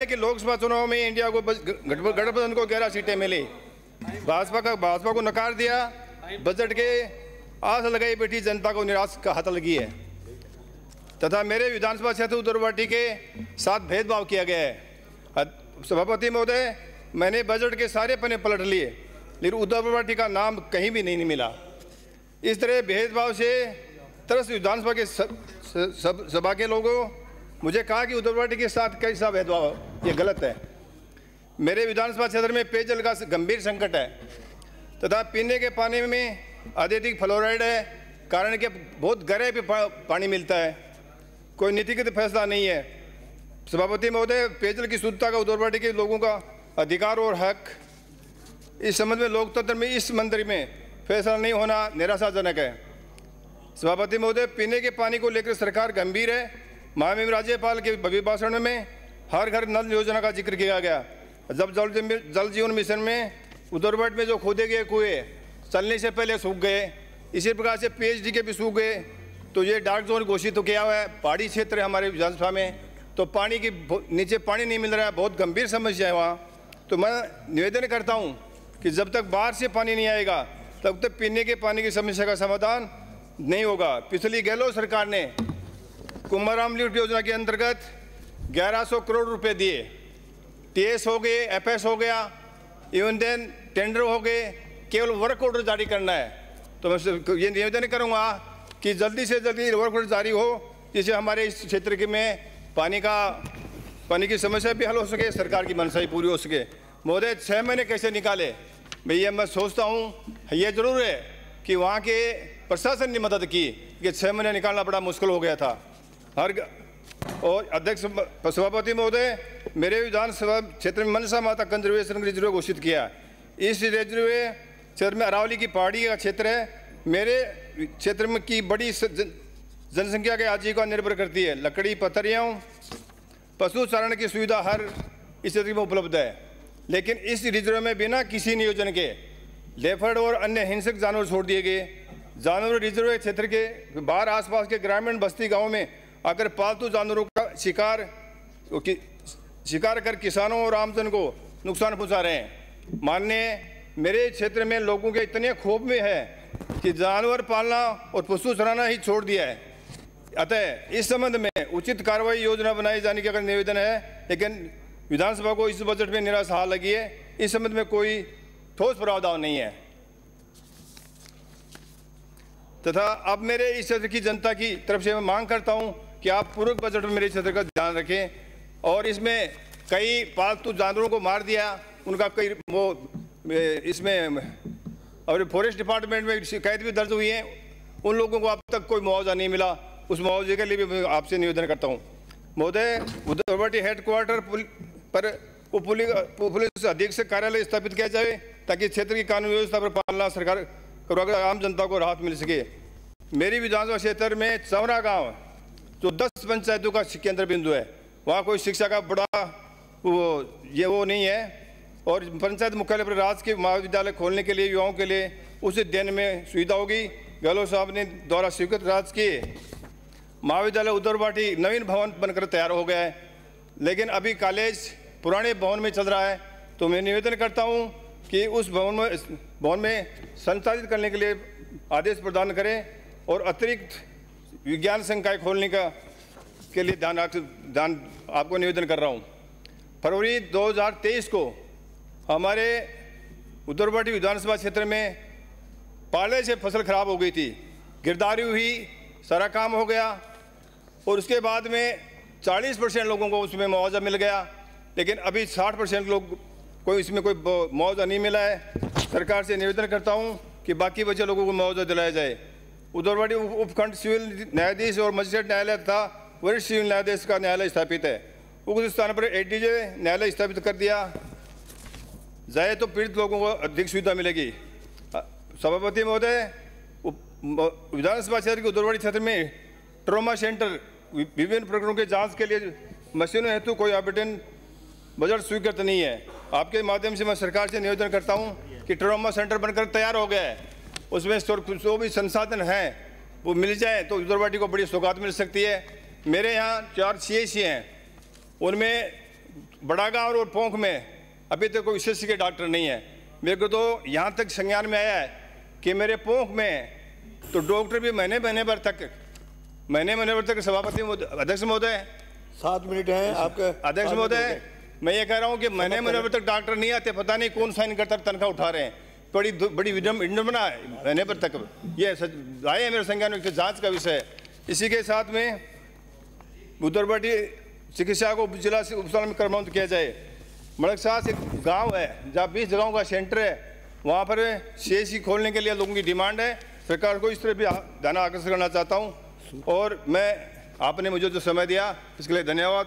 कि लोकसभा चुनाव में इंडिया को गठबंधन को ग्यारह सीटें मिली। भाजपा का भाजपा को नकार दिया। बजट के आस लगाई बैठी जनता को निराश का हाथ लगी है। तथा मेरे विधानसभा क्षेत्र उत्तरवाटी के साथ भेदभाव किया गया है। सभापति महोदय, मैंने बजट के सारे पन्ने पलट लिए, लेकिन उत्तरवाटी का नाम कहीं भी नहीं मिला। इस तरह भेदभाव से तरस विधानसभा के सभा के लोगों मुझे कहा कि उत्तरवाटी के साथ कैसा भेदभाव ये गलत है। मेरे विधानसभा क्षेत्र में पेयजल का गंभीर संकट है। तथा पीने के पानी में अत्यधिक फ्लोराइड है। कारण के बहुत गहरे भी पानी मिलता है। कोई नीतिगत फैसला नहीं है। सभापति महोदय, पेयजल की शुद्धता का उत्तरवाटी के लोगों का अधिकार और हक। इस संबंध में लोकतंत्र में इस मंत्री में फैसला नहीं होना निराशाजनक है। सभापति महोदय, पीने के पानी को लेकर सरकार गंभीर है। महामहिम राज्यपाल के अभिभाषण में हर घर नल योजना का ज़िक्र किया गया। जब जल जल जीवन मिशन में उत्तरवाट में जो खोदे गए कुएँ चलने से पहले सूख गए, इसी प्रकार से पीएचडी के भी सूख गए तो ये डार्क जोन घोषित तो किया हुआ है। पहाड़ी क्षेत्र है हमारे विधानसभा में तो पानी की नीचे पानी नहीं मिल रहा है, बहुत गंभीर समस्या है वहाँ। तो मैं निवेदन करता हूँ कि जब तक बाहर से पानी नहीं आएगा, तब तक पीने के पानी की समस्या का समाधान नहीं होगा। पिछली गहलोत सरकार ने कुमाराम लिफ्ट योजना के अंतर्गत 1100 करोड़ रुपए दिए। टीएस हो गए एफएस हो गया इवन देन टेंडर हो गए, केवल वर्क ऑर्डर जारी करना है। तो मैं ये निवेदन करूँगा कि जल्दी से जल्दी वर्क ऑर्डर जारी हो, जिससे हमारे इस क्षेत्र के में पानी का, पानी की समस्या भी हल हो सके, सरकार की मनसा भी पूरी हो सके। महोदय छः महीने कैसे निकाले? भैया मैं सोचता हूँ, ये ज़रूर है कि वहाँ के प्रशासन ने मदद की, कि छः महीने निकालना बड़ा मुश्किल हो गया था। हर और अध्यक्ष सभापति महोदय, मेरे विधानसभा क्षेत्र में मनसा माता कंजर्वेशन रिज़र्व घोषित किया इस रिज़र्व क्षेत्र में अरावली की पहाड़ी का क्षेत्र है। मेरे क्षेत्र में की बड़ी जनसंख्या के आजीविका निर्भर करती है। लकड़ी, पथरियों, पशु चारण की सुविधा हर इस क्षेत्र में उपलब्ध है। लेकिन इस रिज़र्व में बिना किसी नियोजन के लेफर्ड और अन्य हिंसक जानवर छोड़ दिए गए। जानवर रिज़र्व क्षेत्र के बाहर आसपास के ग्रामीण बस्ती गाँवों में आकर पालतू जानवरों का शिकार शिकार कर किसानों और आमजन को नुकसान पहुँचा रहे हैं। माननीय, मेरे क्षेत्र में लोगों के इतने क्षोभ में है कि जानवर पालना और पशु चराना ही छोड़ दिया है। अतः, इस संबंध में उचित कार्रवाई योजना बनाई जाने की अगर निवेदन है, लेकिन विधानसभा को इस बजट में निराश हाल लगी है। इस संबंध में कोई ठोस प्रावधान नहीं है। तथा अब मेरे इस क्षेत्र की जनता की तरफ़ से मैं मांग करता हूँ कि आप पूर्व बजट में मेरे क्षेत्र का ध्यान रखें? और इसमें कई पालतू जानवरों को मार दिया, उनका कई वो इसमें, और फॉरेस्ट डिपार्टमेंट में शिकायत भी दर्ज हुई है। उन लोगों को अब तक कोई मुआवजा नहीं मिला। उस मुआवजे के लिए भी आपसे निवेदन करता हूँ। महोदय उदयवटी हेडक्वार्टर पर पुलिस अधीक्षक कार्यालय स्थापित किया जाए, ताकि क्षेत्र की कानून व्यवस्था पर पालना सरकार आम जनता को राहत मिल सके। मेरी विधानसभा क्षेत्र में चौरा गाँव जो दस पंचायतों का केंद्र बिंदु है। वहाँ कोई शिक्षा का बड़ा वो, ये वो नहीं है। और पंचायत मुख्यालय पर राज के महाविद्यालय खोलने के लिए, युवाओं के लिए उसे देने में सुविधा होगी। गहलोत साहब ने द्वारा स्वीकृत राज के महाविद्यालय उद्धरवाटी नवीन भवन बनकर तैयार हो गया है। लेकिन अभी कॉलेज पुराने भवन में चल रहा है। तो मैं निवेदन करता हूँ कि उस भवन में भवन में संचालित करने के लिए आदेश प्रदान करें और अतिरिक्त विज्ञान संकाय खोलने का, के लिए रख ध्यान आपको निवेदन कर रहा हूँ। फरवरी 2023 को हमारे उत्तरवाटी विधानसभा क्षेत्र में पाले से फ़सल खराब हो गई थी। गिरदारी हुई, सारा काम हो गया, और उसके बाद में 40 परसेंट लोगों को उसमें मुआवजा मिल गया, लेकिन अभी 60 परसेंट लोग, कोई इसमें कोई मुआवजा नहीं मिला है। सरकार से निवेदन करता हूँ कि बाकी बचे लोगों को मुआवजा दिलाया जाए। उद्धरवाड़ी उप- उपखंड सिविल न्यायाधीश और मजिस्ट्रेट न्यायालय तथा वरिष्ठ सिविल न्यायाधीश का न्यायालय स्थापित है। उक्त स्थान पर एडीजे न्यायालय स्थापित कर दिया। जाए तो पीड़ित लोगों को अधिक सुविधा मिलेगी। सभापति महोदय विधानसभा क्षेत्र के उदरवाड़ी क्षेत्र में ट्रोमा सेंटर विभिन्न प्रकरणों के जाँच के लिए मशीनों हेतु कोई आवेदन बजट स्वीकृत नहीं है। आपके माध्यम से मैं सरकार से निवेदन करता हूँ कि ट्रोमा सेंटर बनकर तैयार हो गया है। उसमें जो जो भी संसाधन हैं वो मिल जाए तो उद्धरवाटी को बड़ी सौगात मिल सकती है। मेरे यहाँ चार सी सी हैं। उनमें बड़ा गाँव और पोंख में अभी तक कोई विशेष के डॉक्टर नहीं है। मेरे को तो यहाँ तक संज्ञान में आया है कि मेरे पोंख में तो डॉक्टर भी महीने महीने भर तक महीने महीने भर तक सभापति अध्यक्ष महोदय सात मिनट है आपके अध्यक्ष महोदय मैं ये कह रहा हूँ कि महीने महीने भर तक डॉक्टर नहीं आते पता नहीं कौन साइन करता तनख्वाह उठा रहे हैं। बड़ी बड़ी विडम विडम्बना है महीने भर तक। ये सच आए है मेरे संज्ञान में जाँच का विषय है। इसी के साथ में बुद्धरबाटी चिकित्सा को जिला उपस्थान में क्रमांकित किया जाए। मड़कसास एक गाँव है, जहाँ बीस जगहों का सेंटर है। वहाँ पर सी खोलने के लिए लोगों की डिमांड है। सरकार को इस तरह भी ध्यान आकर्षित करना चाहता हूँ। और मैं, आपने मुझे जो समय दिया, इसके लिए धन्यवाद।